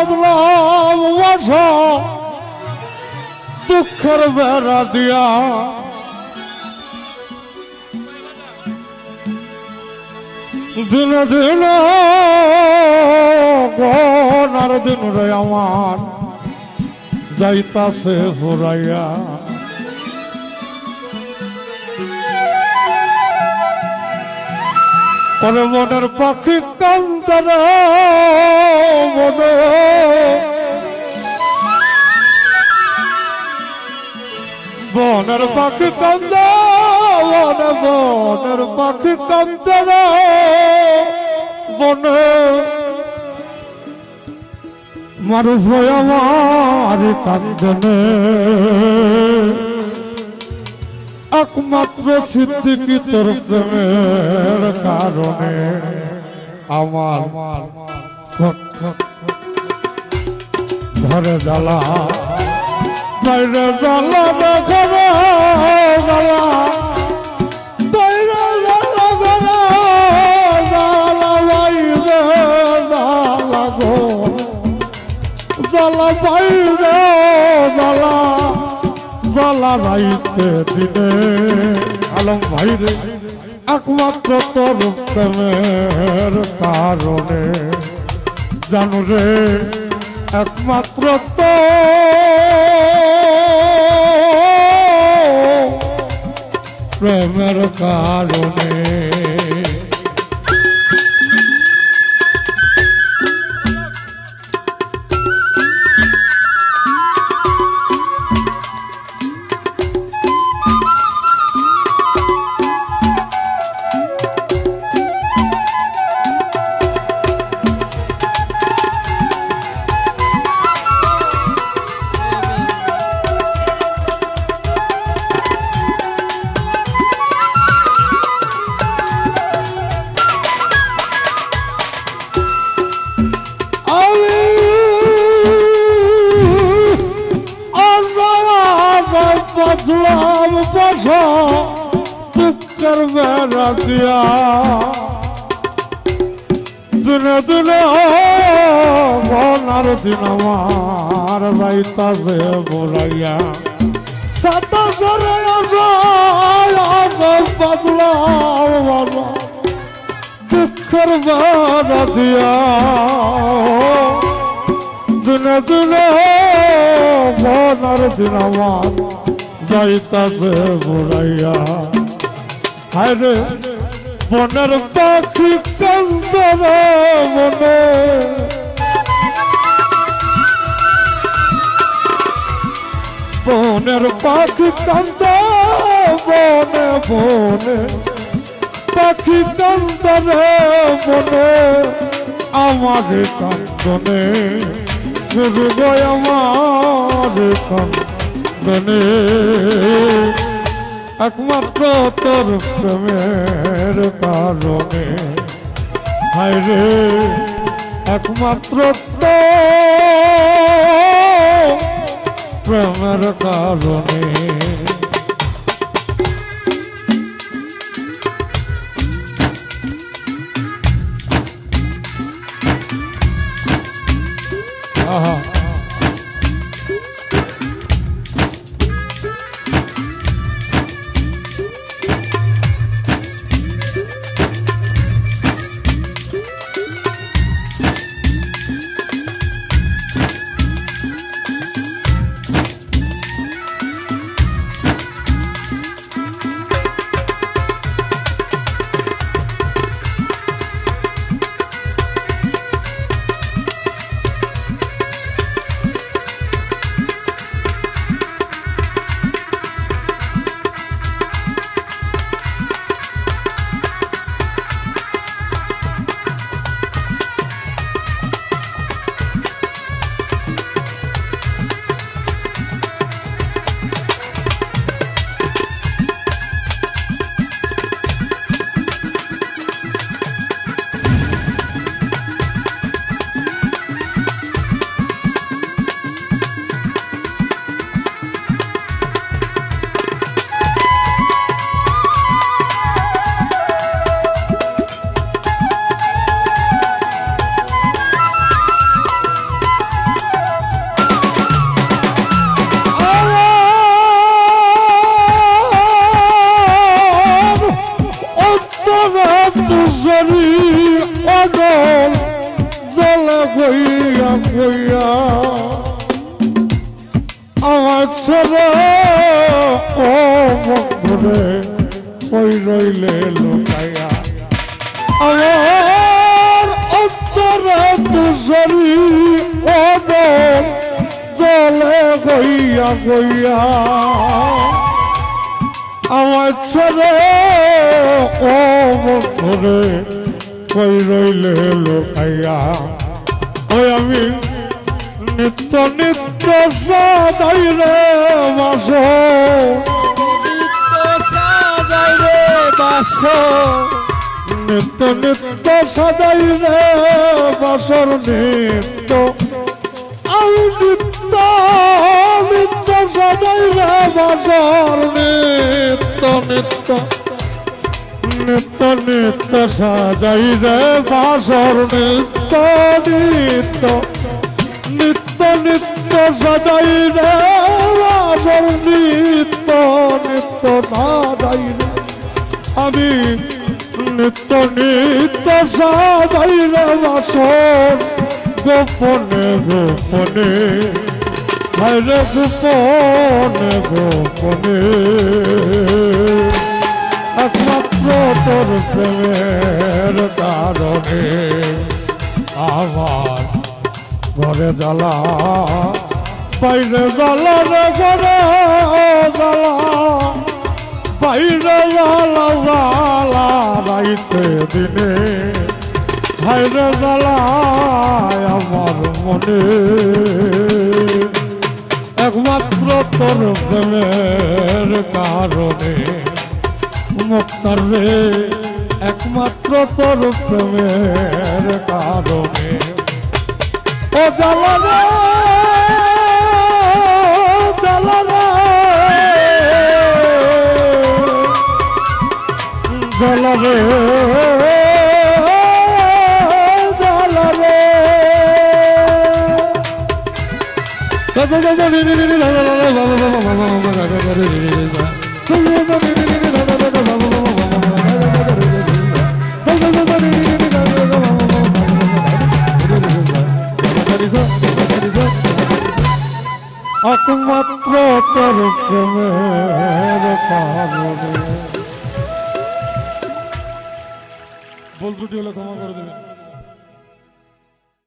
বদলাম বাসা দুঃখের বেড়া দিয়া। দিনে দিনে গনার দিন রে আমার যাইতাছে ফুরাইয়া পরে মনের পাখি কান্তরে বনের পাখি কান্দ বনে বনের পাখি কান্তরে বনে মানুষ আমার কান্দনে। একমাত্র সিদ্দিকি তোর প্রেমের কারণে। আমার ঘরে জ্বালা জ্বালা দেখো। জ্বালা রাইতে দিনে আলম ভাই রে একমাত্র তোর প্রেমের কারণে। জানু রে, একমাত্র তো প্রেমের কারণে। দুঃখের বেড়া দিয়া দিনে দিনে বনার দিন আমার যাইতাছে বলাইয়া সাত সরে বদলাম বসা দুঃখের বাধা দিয়া দিনে দিনে মনার দিন আমার যাইতাছে বুড়াইয়া হায়রে বনের পাখি কান্দরে মনে। বনের পাখি কান্দ বনে বনে পাখি কান্দরে মনে। আমার কান্দনে গয় আমার কান্দনে। একমাত্র তোর প্রেমের কারণে। হায় রে একমাত্র তো প্রেমের কারণে। আহা। ও বন্ধুরে কই রইলে লোকাইয়া আমার অন্তরে তুষরি ও মন জলে গইয়া গইয়া আমার ছেলে ও বন্ধুরে কই রইলে লোকাইয়া ওই আমি নিত্য নিত্য সাজাই রে মাস সাজাই রে বাসো। নিত্য নিত্য সাজাই রে বাসর নিত্য। আমি নিত্য নিত্য সাজাই রে বাসর নিত্য নিত্য। নিত্য নিত্য সাজাই রে বাসর নিত্য নিত্য। নিত্য নিত্য সাজাই রে বাসর নিত্য নিত্য সাজাই রে আমি নিত্য নিত্য সাজাই রে গোপনে গোপনে। হায়রে গোপনে গোপনে। একমাত্র তোর প্রেমের কারণে আমার ঘরে জ্বালা বাইরে জ্বালা রে ঘরে জ্বালা। বাইরে জ্বালা জ্বালা, রাইতে দিনে। বাইরে জ্বালায় আমার মনে। একমাত্র তোর প্রেমের কারণে মুক্তার রে, একমাত্র তোর প্রেমের কারণে। ও জ্বালা জ্বালা একমাত্র তোর প্রেমের কারণে ভুল ত্রুটি হলে ক্ষমা করে দেবেন